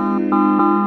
Música